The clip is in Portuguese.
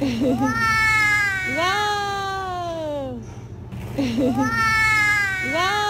Uau! Uau! Uau!